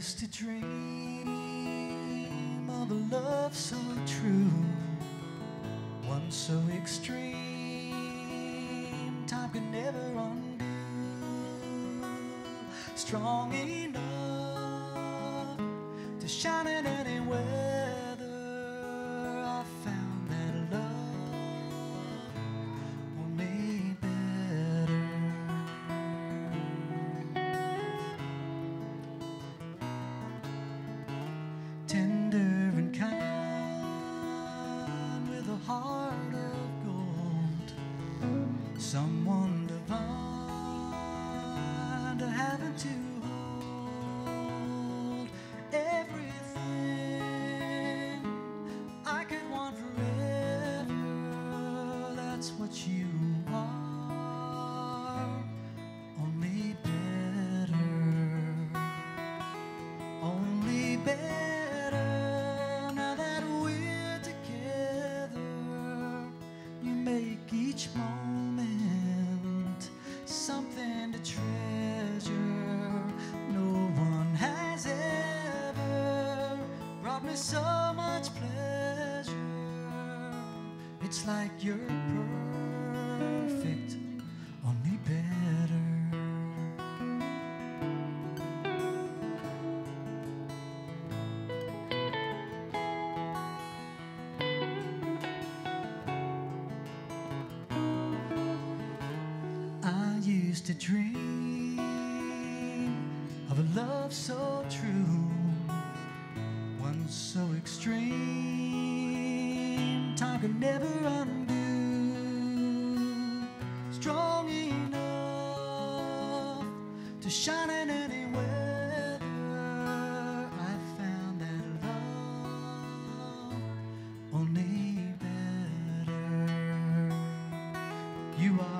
used to dream of a love so true, one so extreme, time could never undo. Strong enough to shine Someone divine to have to hold. Everything I could want forever. That's what you are. Only better only better now that we're together. You make each moment me so much pleasure. It's like you're perfect, only better. I used to dream of a love so true, time could never undo. Strong enough to shine in any weather. I found that love only better. You are